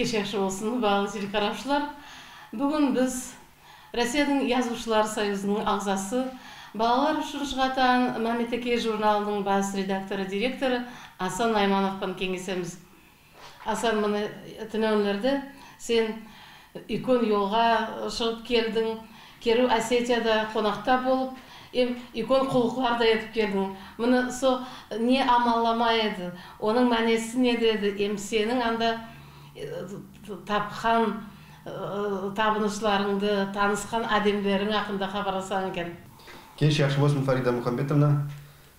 кеш жакшы болсун баалуу телекарамчылар бүгүн биз россиянын жазуучулар союзунун агзасы балалар үчүн чыгатан мамитеке журналынын бас редактору директору асан аймановдон кеңесемиз асан мына түнөөнлөрдө сен үлкөн жолга чыгып келдиң керу осетияда конакта болуп эми үлкөн кулукларда этип келдиң мына со не амалламай эди онун маанеси неде эми сенин анда тапкан табынычыларыңды таанышкан адемдериң акында кабарласаң экен кеш жакшы болсун фарида мухамбетовна.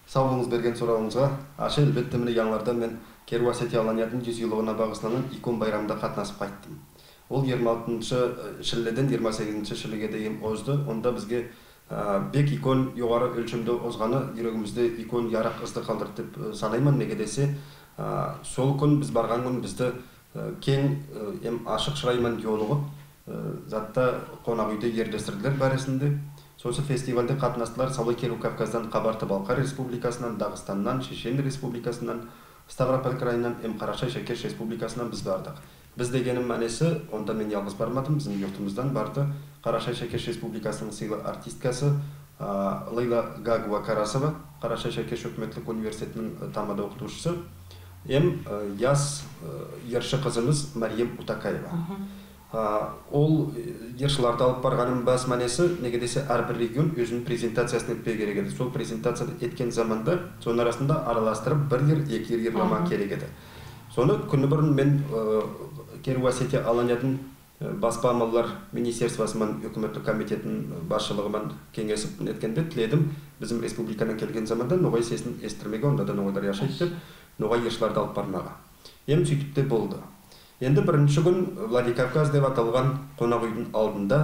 Сау болуңуз берген сурооңузга ачы албетте мына жаңыларда мен керу осетия аланиянын жүз жылдыгына багышланган икон байрамында катнашып кайттым ол жыйырма алтынчы шілдеден жыйырма сегизинчи шілдеге дейін озду онда бизге бек икон жогору өлчөмдө озганы жүрөгүмүздө икон ярак ызды калтырды деп санаймын. Неге десе сол күн биз барган күн бизди кең эми ашык чырай менен жолугуп затта конак үйдө жерлештирдилер баарысынды фестивальде катнаштылар салой керу кавказдан кабарты балкар республикасынан дагыстандан чечен республикасынан ставрополь крайынан эми карачай шекеш республикасынан биз бардык биз дегенин маанеси онда мен жалгыз бармадым биздин журтубуздан барды. Карачай шекеш республикасынын сыйлы артисткасы лейла гагова карасова карачай шекеш өкмөттүк университетинин тамада окутуучусу эми жас жырчы кызыбыз марием утакаева ол жырчыларды алып барганын бас маанеси неге десе ар бир регион өзүнүн презентациясын этпей керек эди сол презентацияны эткен заманда сонун арасында аралаштырып бир жыр эки жыр жырламак керек эди сону күнү мурун мен керу осетия аланиядын баспа амаллар өкмөттүк комитетинин башчылыгы менен кеңешип неткенде тиледим биздин республикадан келген заманда ногой сесин эстирмеге онда да жашайт деп ногой жырчыларды алып бармага эми сүйтүп да болду енді бірінші күн владикавказ деп аталған қонақ үйдің алдында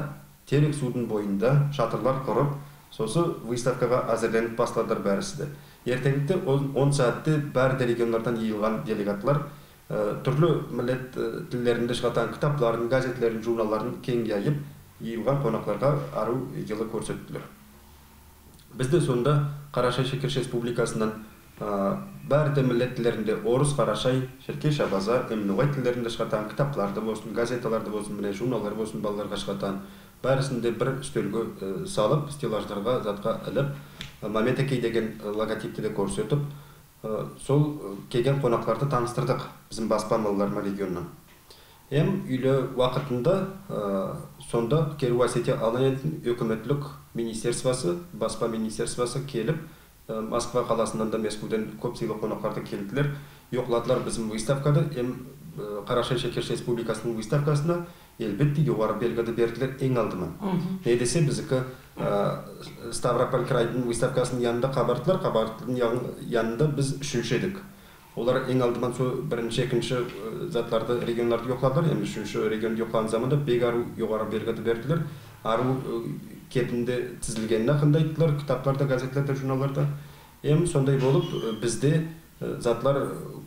терек судың бойында шатырлар құрып сосы выставкаға әзірленіп бастадыр бәрісі де. Ертеңгіде он сәтте бәрі региондардан жиылған делегатлар түрлі миллет тілдерінде шығатын кітапларын газетлерін журналдарын кең жайып жиылған қонақтарға ару жылы көрсеттілер. Бізде сонда қарашай шекеш республикасынан да милдет тилдеринде орус карашай шеркеш абаза эми нугай тилдеринде чыгатан китапларды болсун газеталарды болсун мына журналдар болсун балаларга чыгатан баарысында бир үстөлгө салып стеллаждарга затка іліп маметекей деген логотипти да көрсөтүп сол келген конакларды тааныштырдык биздин баспа малларына регионунан эми үйлө убакытында сонда керу осетия аланиянын өкмөттүк министерствосу баспа министерствосу келип москва қаласынан да мәскеуден көп сыйлы қонақтарды келділер жоқладылар біздің выставкада эми карашай шекеш республикасының выставкасына элбетте жоғары белгіді берділер ең алдымен. Не десе біздікі ставрополь крайдың выставкасының янында қабардылар қабардың янында біз үшінші едік. Олар ең алдымен сол бірінші екінші затларды региондарды жоқладылар эми үшінші регионды жоқлаған заманда бек ару жоғары белгіді берділер. Ару кетінде тізілгенін ақында айттылар кітаптарда газеттарда журналдарда эми сондай болуп бизде затлар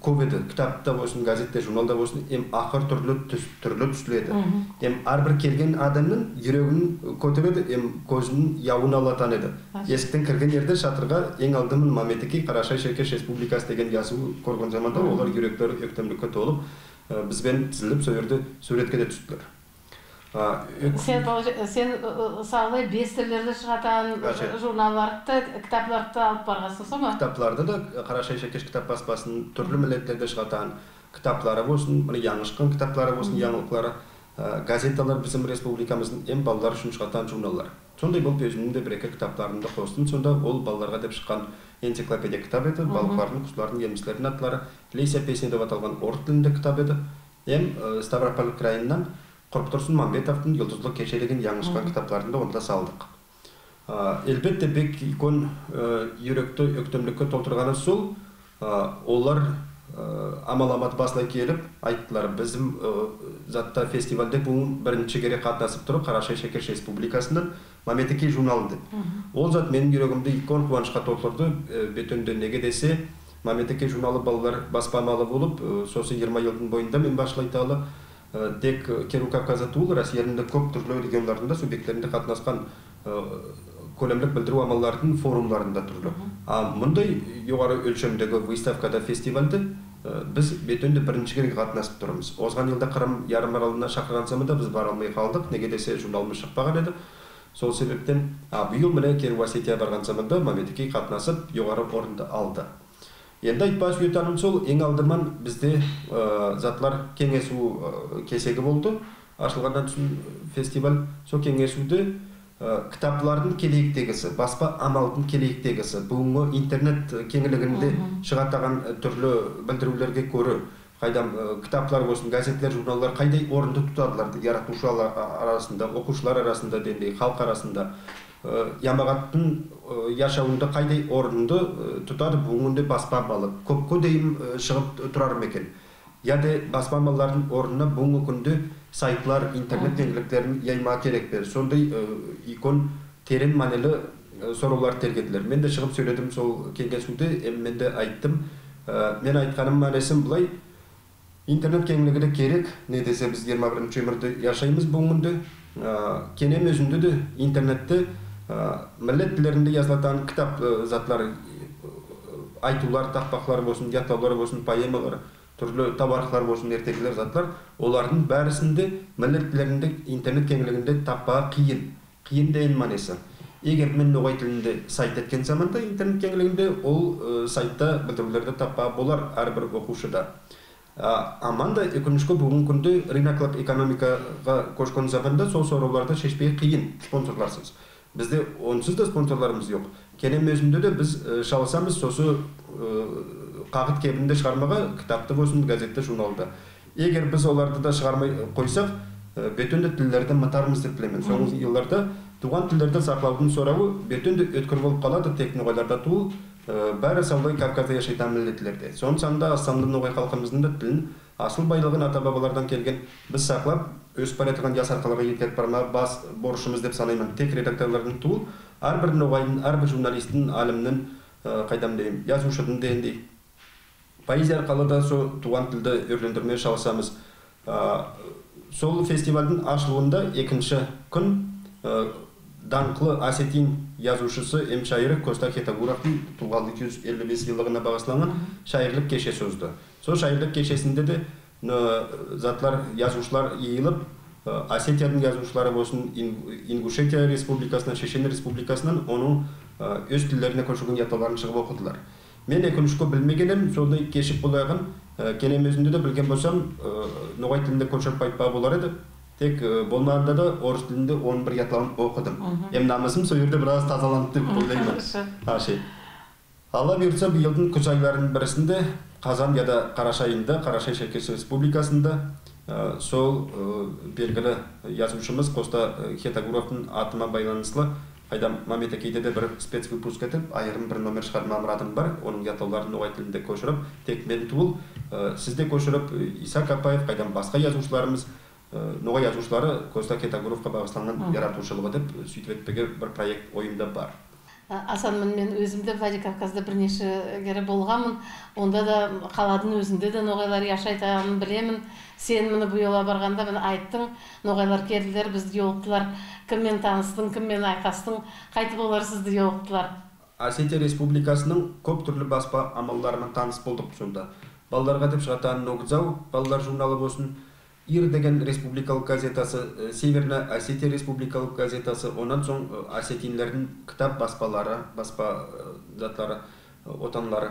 көп эди китапта болсун газетте журналда болсун эми акыр түрлүү түрлүү түзүлөдү эми ар бир келген адамдын жүрөгүн көтөрөдү эми көзүнүн ябын алатан эди эсиктен кирген жерде шатырга эң алдымен маметеки карашай шеркеш республикасы деген жазуу көргөн заманда олар жүрөктөрү өктөмдүккө толуп бизбен тизилип сол жерде суретке да түштүлөр сен сен саглай бес тилдерде чыгатан журналдарды китапларды алып баргансың сонго китапларды да карашай шекеш китап баспасынын түрлүү милletтерде чыгатан китаплары болсун мына жаңышкан китаплары болсун жаңылыклары газеталар биздин республикабыздын эми балдар үчүн чыгатан журналдар сондай болуп өзүмдүн да бир эки китаптарымды костум сонда ол балдарга деп чыккан энциклопедия китап эди балыктардын куштардын емчилердин аттары лейся песня деп аталган орус тилинде китап эди эми ставрополь крайынан Құрып Мамбетовтың Йұлдызлы кеше деген жаңышқан кітаптарында онда салдық. Әлбетте бек икон үйректі өктемлікке толтырғаны сол, олар амаламат басылай келіп айттылар. Біздің затта фестивальде бұл бірінші кере қатынасып тұрып қарашай шекеш республикасынан маметеке журналы деп ол зат менің жүрегімді икон қуанышқа толтырды. Бетөнде неге десе маметеке журналы балалар баспамалы болып сосын жиырма жылдың бойында мен башлайталы тек керу кавказа тул россиянын көп түрлүү региондарында субъекттеринде катнашкан көлөмдүк билдирүү амалларынын форумдарында турлу а мындай жогору өлчөмдөгү выставкада фестивалде біз бетөнде бірінші керек қатынасып тұрмыз озған жылда қырым ярым аралына шақырған да біз бара алмай қалдық неге десе журналымыз шықпаған еді сол себептен а биыл міне керу осетия барған заманда маметикей қатынасып жоғары орынды алды. Енді айтпас үйетаным сол ең алдымен бізде ә, затлар кеңесу ә, кесегі болды. Ашылғаннан соң фестиваль сол кеңесуді кітаплардың келейіктегісі баспа амалдың келейіктегісі бүгінгі интернет кеңілігінде шығатаған түрлі білдірулерге көрі. Қайдам кітаплар болсын газеттер журналдар қайдай орынды тұтадылар яратушылар арасында оқушылар арасында дендей халық арасында. Ямағаттың яшауында қайдай орынды тұтады бүгінгі баспа амалы көпке дейін шығып тұрар ма екен яде баспа амалдардың орнына бүгінгі күнде сайтлар интернет кеңділіктерін яйма керек пе сондай икон терең мәнелі сұраулар тергеділер мен де шығып сөйледім сол кеңесуде мен де айттым. Мен айтқаным мәнесім былай интернет кеңлігі де керек не десе біз жиырма бірінші өмірді жашаймыз бүгінгі кенем өзінде де интернетте миллет тілдерінде жазылатын кітап затлар айтулар тақпақлар болсын жаттаулар болсын поэмалар түрлі табарқылар болсын ертегілер затлар олардың бәрісінде миллет тілдерінде интернет кеңлігінде таппа қиын қиын деген манесі егер мен ноғай тілінде сайт еткен заманда интернет кеңлігінде ол сайтта бітірулерді таппа болар әрбір оқушыда. Аманда өкінішке бүгінгі күнде рыноклық экономикаға көшкен заманда сол сұрауларды шешпей қиын спонсорларсыз. Бізде онсыз да спонсорларымыз жоқ кенем өзінде де біз шалысамыз сосы қағыт кебінде шығармаға кітапты болсын газетті журналда егер біз оларды да шығармай қойсақ бөтенді тілдерді мытармыз деп білемін соңғы жылдарда туған тілдерді сақлаудың сұрауы бөтенде өткір болып қалады тек ноғайларда туу бәрі салдай кавказда жашайтын миллетлерде соның санында астамды ноғай халқымыздың да тілін асыл байлығын ата бабалардан келген біз сақлап өсіп бара жатқан жас жеткізіп барма бас борышымыз деп санаймын. Тек редакторлардың туы әрбір ноғайдың әрбір журналисттің алімнің қайдам деймін. Жазушының дегендей. Поэзия арқылы да сол туған тілді өрлендірмей шалысамыз. Сол фестивальдің ашылуында екінші күн даңқлы осетин жазушысы эм шайыры коста жүз елу бес жылдығына бағышталған шайырлық кеше сөзді сол шайырлық кешесінде де затлар жазушылар иылып осетияның жазушылары болсын ингушетия республикасынан шешен республикасынан оның өз тілдеріне көшірген яталарын шығып оқыдылар. Мен өкінішке білмеген едім сондай кешіп болайған кенем өзінде де білген болсам ноғай тілінде көшіріп айтпа болар еді. Тек болмағанда да орыс тілінде он бір ятлауын оқыдым. Эми намысым сол жерде біраз тазаланды деп ойлаймын. Алла бұйыртса биылдың күз айларының бірісінде қазан яда қараша айында қарашай шеркес республикасында сол белгілі жазушымыз коста хетагуровтың атыма байланыслы қайдам маметекейде де бір спецвыпуск етіп айырым бір номер шығарма мұратым бар оның жаттауларын ноғай тілінде көшіріп тек мен туыл сізде көшіріп иса капаев қайдам басқа жазушыларымыз ноғай жазушылары коста кетагуровқа бағышталған яратушылығы деп сөйтіп етпеге бір проект ойымда бар. Асанмын мен өзім де владикавказда бірнеше кері болғанмын. Онда да қаладың өзінде де ноғайлар жашайтынын білемін. Сен міне бұйола барғанда міне айттың ноғайлар келділер бізді жолықтылар кіммен таныстың кіммен айқастың қайтып олар сізді жолықтылар осетия республикасының көп түрлі баспа амалдарымен таныс болдық сонда. Балаларға деп шығатын балалар журналы болсын ир деген республикалық газетасы северная осетия республикалық газетасы онан соң осетиндердің кітап баспалары баспа затлары отанлары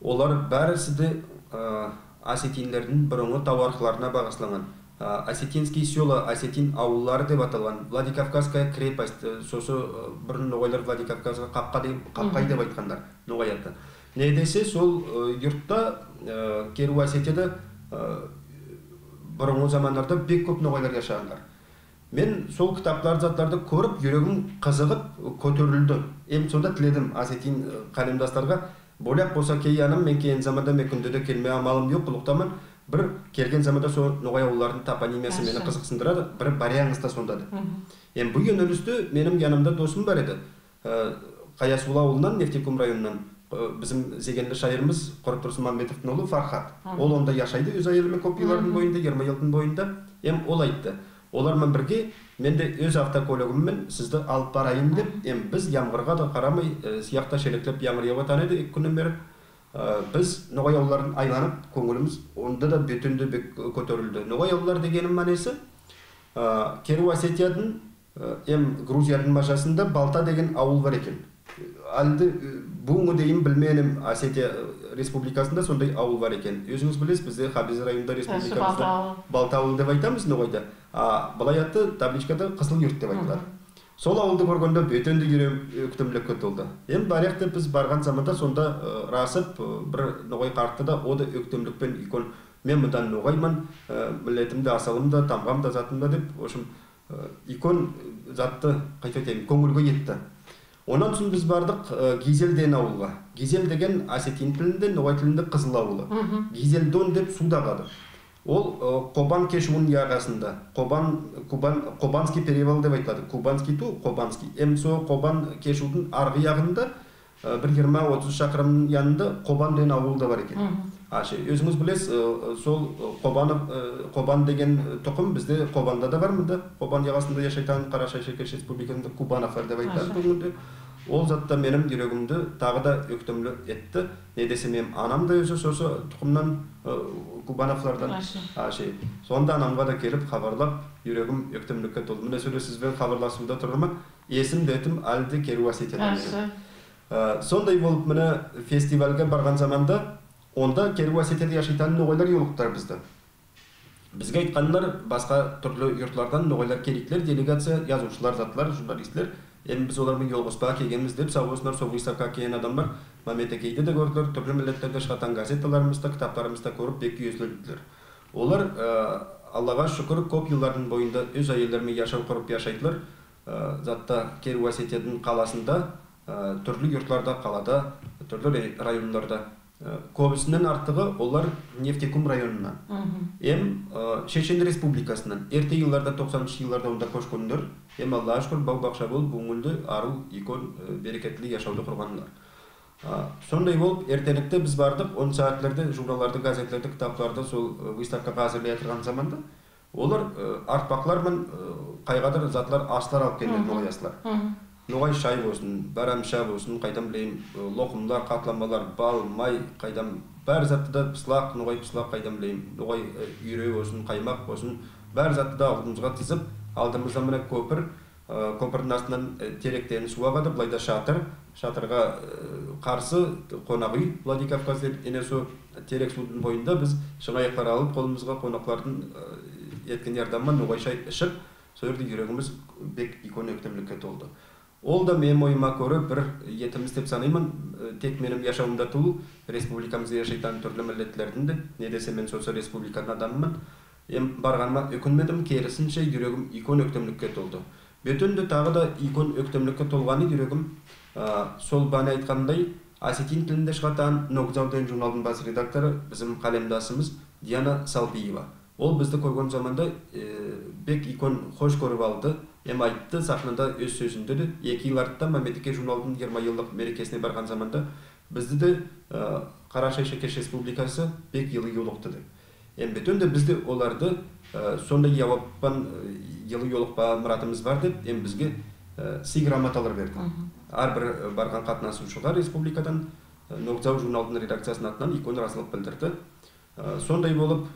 олар бәрісі де осетиндердің бұрынғы тауархларына бағышланған осетинский села осетин ауылдары деп аталған владикавказская крепость сосы бұрын ноғайлар владикавказға қапқа деп қапқай деп айтқандар ноғай аты не десе сол юртта керу осетияда бұрынғы замандарда бек көп ноғайлар жашағандар мен сол кітаптар заттарды көріп жүрегім қызығып көтерілді. Эми сонда тіледім осетин қалемдастарға боляк болса кей анам мен кейін заманда мен күнде де келме амалым жоқ ұлықтамын бір келген заманда сол ноғай ауылдарының топонимиясы мені қызықсындырады бір баряңыз да сонда да эми бұл жөнелісте менің жанымда досым бар еді. Қаясуыл ауылынан нефтекум районынан. Біздің зегенді шайырымыз қорық тұрсын мамбетовтың ұлы фархат ол онда жашайды өз әйелімен көп жылдардың бойында жиырма жылдың бойында эми ол айтты олармен бірге мен де өз автокөлігіммен сізді алып барайын деп эми біз ямғырға да қарамай сияқта шелектеп жауып жатқан еді екі күннен бері біз ноғай ауларын айланып көңіліміз онда да бек көтерілді ноғай аулар дегенім манесі керу осетияның эм грузияның башасында балта деген ауыл бар екен әлді бүгінге дейін білменім осетия республикасында сондай ауыл бар екен. Өзіңіз білесіз бізде хабиз районында республикамызда балта ауыл деп айтамыз ноғайда а былай атты табличкада қызыл юрт деп айтылады сол ауылды көргенде бөтенді жүрем өктемлекке толды. Эми баряк біз барған заманда сонда расып бір ноғай қартты да о да өктемлікпен икон. Мен мындан ноғаймын милletим да асылым да тамғам да затым да деп в общем икон затты қайтып айтайын көңілге етті. Онан соң біз бардық гизел деген ауылға. Гизел деген осетин тілінде ноғай тілінде қызыл ауылы. Гизелдон деп суда ол қобан кешуінің жағасында қобан кубан қобанский перевал деп айтылады. Кубанский ту қобанский эми сол қобан кешудің арғы жағында бір жиырма отыз шақырымның янында қобан деген ауыл да бар екен. Өзіңіз білесіз сол қобанов қобан деген тұқым бізде қобанда да бар мында қобан жағасында жашайтын қара шайшекеш республикасында кубановтар деп айтады бүгінде ол затта менің жүрегімді тағы да өктемлі етті не десем ем анам да өзі сосы тұқымнан кубановлардан аше сонда анамға да келіп хабарлап жүрегім өктемлікке толды міне сөйле сізбен хабарласуда тұрмын есім дәтім әлде керуас етеді сондай болып міне фестивальге барған заманда онда керуас етеді жашайтын ноғайлар жолықтар бізді. Бізге айтқандар басқа түрлі йұртлардан ноғайлар керектілер делегация жазушылар затлар журналистлер. Эми биз олар менен жолугушпай келгенбиз деп сабосунар сол выставкага келген адамдар маметекейди да көрдүлөр түрлүү милletтерде чыгатан газеталарыбызда китаптарыбызда көрүп бек күйөзүлдүлөр олар аллага шүкүр көп жылдардын боюнда өз айелдери менен жашоо куруп жашайдылар затта кери осетиядын каласында түрлүү юртларда калада түрлүү райондордо көбүсүнүн артыгы олар нефтекум районунан эм чечен республикасынан. Эрте жылдарда токсонунчу жылдарда унда көчкөндөр эми аллага шүкүр бау бакча болуп көңүлдүү аруу икон берекеттүү жашоодо кургандар сондай болуп эртеликте биз бардык он сааттарда журналдарды газеттелерди китаптарды сол выставкага азырлай турган заманда олар артпаклар менен кайгадыр затлар астар алып келген ноғай ноғай шай болсын барамша болсын қайдан білейін. Лоқымдар қатламалар бал май қайдан бәр затты да пыслақ ноғай пыслақ қайдан білейін. Ноғай үйре болсын қаймақ болсын. Бәр затты да алдымызға тізіп алдымызда міне көпір көпірдің астынан теректен су ағады былайда шатыр. Шатырға қарсы қонақ үй владикавказ ене сол терек судың бойында біз шынаяқтар алып қолымызға қонақтардың еткен ярдамымен ноғай шай ішіп сол жерде жүрегіміз бек икон толды. Ол да менің ойыма көрі бір етіміз деп санаймын. Тек менің жашауымда туу республикамызда жашайтын түрлі миллеттердің де не десе мен сол республиканың адамымын. Эми барганыма өкүнмедим керісінше жүрегім икон өктемлікке толды. Бөтенде тағы да икон өктемлікке толғаны жүрегім сол баны айтқандай осетин тілінде шығатын деген журналдың бас редакторы біздің қалемдасымыз диана салбиева. Ол бізді көрген заманда бек икон хош көріп алды. Эми айтты сахнада өз сөзүндө да эки жыл артта мамедике журналдын жыйырма жылдык мерекесине барган заманда бизди да кара шайшекеш республикасы бек жылы жолукту деп эми бөтөн бизди оларды сондай жабаппан жылы жолукпа муратыбыз бар деп эми бизге сый грамоталар берди ар бир барган катнашуучуга республикадан нокзау журналдын редакциясынын атынан икон ыраазылык билдирди сондай болуп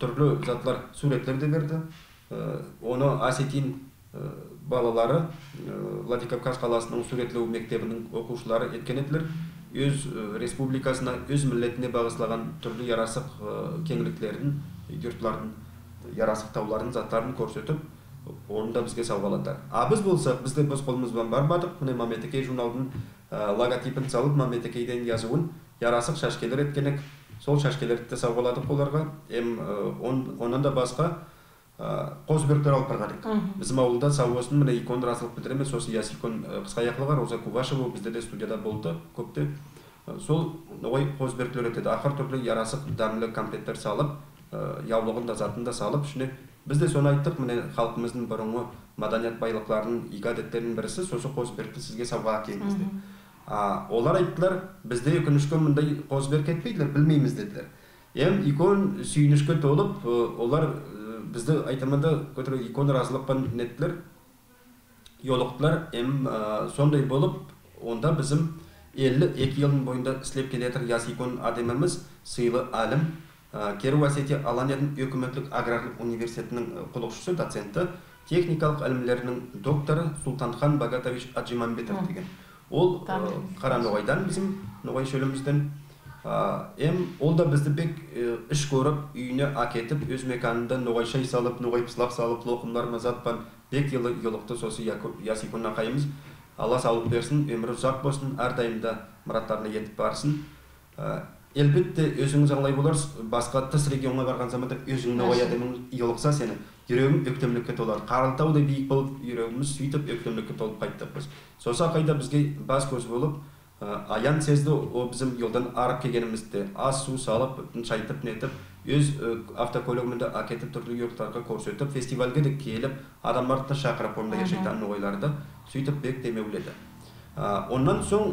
түрлүү затлар сүрөттөр да берди оны осетин балалары владикавказ қаласының суретлеу мектебінің оқушылары еткен еділер өз республикасына өз милletіне бағыслаған түрлі ярасық кеңліктерін юртлардың ярасық тауларын заттарын көрсетіп оны да бізге сауғалады а біз болсақ біз де өз қолымызбен бармадық міне маметекей журналдың логотипін салып маметекейден жазуын ярасық шашкелер еткенек. Сол шашкелерді де сауғаладық оларға. Эм онан да басқа қозыбектер алып барғадик біздің ауылда совхоздун мына икон ыраазылык билдирем сосын ясикон кыскаяклыга роза кубашева бізде де студияда болды көпте. Сол ой қозыбектер өтеді. Ақыр түрлі ярасық дәмлі комплеттер салып яулығын да затын да салып ішіне біз де соны айттық. Міне халқымыздың бұрынғы маданият байлықтарының игі әдеттерінің бірісі сосы қозыберкті сізге сауға әкеліңіз деп олар айттылар бізде өкінішке мындай қозыберк кетпейділер білмейміз деділер. Эми икон сүйінішке толып олар бізді айтаманда көтөрө икон ыраазылыкпан неттилер жолуктулар эми сондай болуп онда бизим elli эки жылдын боюнда иштеп келатыр ясикон адемimiz сыйлы алим керу осетия аланияның өкмөттүк аграрлык университетинин кулукчусу доценти техникалык илимлеринин доктору султанхан багатович аджимамбетов деген ол кара ноғайдан биздин ноғай шөлөмүздөн эми ол да бизди бек иш көрүп үйүнө акетип өз меканында ноғай шай салып ноғай пыслак салып локумдарын узатпан бек жылы жолукту соосу ясикун акайымыз алла саулык берсин өмүрү узак болсун ар дайым да мураттарына жетип барсын элбетте өзүңүз аңлай болорсуз башка тыс регионго барган заманда өзүң ноғай адамың жолукса сени жүрөгүң өктөмлүккө толот карылтаудай бийик болуп жүрөгүбүз сүйтүп өктөмлүккө толуп кайттыкпыз соосу акайда бизге баш көз болуп аян сезди о биздин жолдон арып келгенимизди ас суу салып чайтып нетип өз автокөлөгүндө акетип түрдүү жактарга көрсөтүп фестивалге да келип адамдарды да чакырып онда жашайтын ноғайларды сүйтүп бек демеуледи ондан соң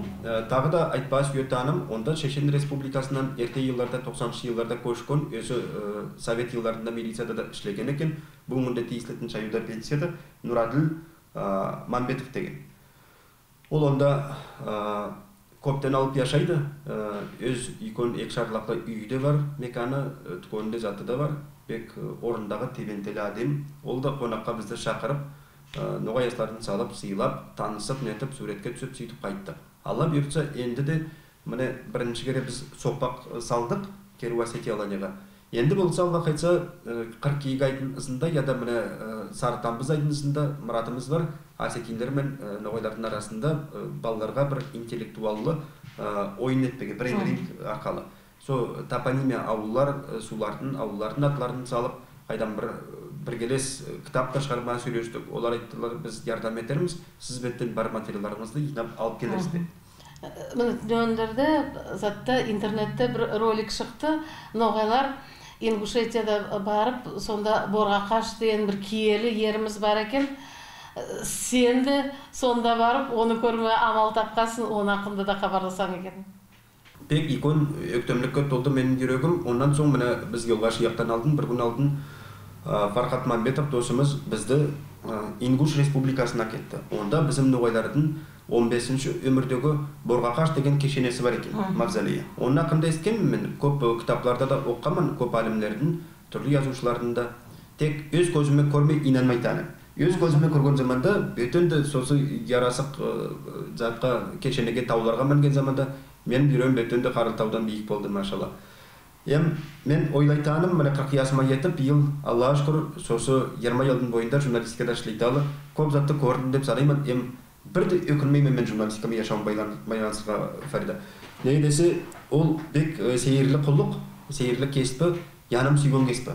тағы да айтпас өтаным онда чечен республикасынан эрте жылдарда токсонунчу жылдарда көчкөн өзү совет жылдарында милицияда да иштеген экен бүгүнгүндө тийиштүү чаюда пенсияда нурадил мамбетов деген. Ол онда көптен алып жашайды өз үйкөн эки шарлакта бар меканы дүкөнүндө заты да бар. Бек орундагы тебентели адем ол да конакка бизди чакырып ноғай салып сыйлап танысып нетіп суретке түсіп сөйтіп қайттық алла бұйыртса енді де міне бірінші кере біз соқпақ салдық. Керуасети аланияға енді болса алла қайтса қыркүйек айдың ысында я да міне сарытамбыз айдың ысында мұратымыз бар асекиндер мен ноғайлардың арасында балаларға бір интеллектуаллы ойын етпеге брейнринг арқалы. Со топонимия ауылдар сулардың ауылдардың атларын салып қайдан бір біргелес кітап та шығармай сөйлестік. Олар айттылар біз ярдәм етерміз сіз беттен бар материалдарыңызды жинап алып келерсіз деп. Міне түнөндөрдө затта интернетте бір ролик шықты. Ноғайлар ингушетияда барып сонда борғақаш деген бір киелі еріміз бар екен сен де сонда барып оны көрме амал тапқансың оны ақында да хабарласаң екен бек икон өктөмлүккө толду менин жүрөгүм ондан соң міне біз жолға шияктан алдын бір күн алдын фархат мамбетов досымыз бізді ингуш республикасына кетті онда біздің ноғайлардың 15 өмірдегі борғақаш деген кешенесі бар екен мавзолейі оның ақында естігенмін мен? Көп кітаптарда да оқығанмын көп әлімдердің түрлі жазушылардың да. Тек өз көзіме көрмей инанмайтаным өз көзіме көрген заманда бөтен де сосы ярасық затқа кешенеге тауларға мінген заманда менің бөтен де қарылтаудан биік болды машалла. Эми мен ойлайтаным мына кырк жасыма жетип быйыл аллага шүкүр соосу жыйырма жылдын боюнда журналистикада иштейталы көп затты көрдүм деп санаймын. Эми бирде өкүнбөймүн мен журналистикамен жашоом байланышка фарида неге десе ол бек сейирлик кулдук сейирлик кесипи жаным сүйгөн кесипи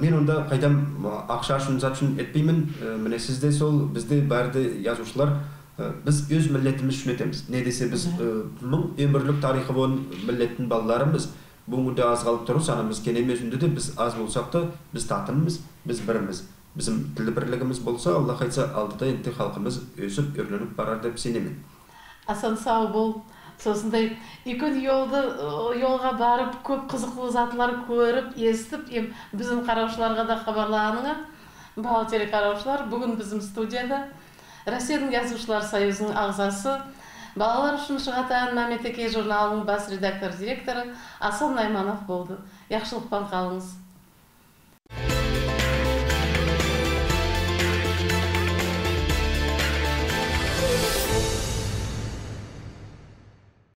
мен онда кайдам акча үчүн зат үчүн этпеймин міне сизде сол бизде баарды жазуучулар біз өз милletimiz үчүн этебиз эмне десе биз миң өмүрлүк тарыхы болгон милдеттин балдарымыз бүгүнкүндө аз калып туруп санамыз кенеме өзүндө де биз аз болсак да биз татымбыз биз бирimiz биздин тил бирлигибиз болсо алла кайтса алдыда энти халкыбыз өсүп өрлөнүп барар деп сенемин асан сау бол сосындай үлкен жолды жолға барып көп қызықты затлар көріп естіп эми биздин караушыларга да хабарлағаныңа бала телекараушылар бүгін біздің студияда россиянын жазуучулар союзунун агзасы балалар үшін шығатын мәметеке журналының бас редактор директоры асан найманов болды қалыңыз